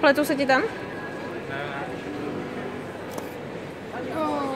Pletou se ti tam? Ne, Oh.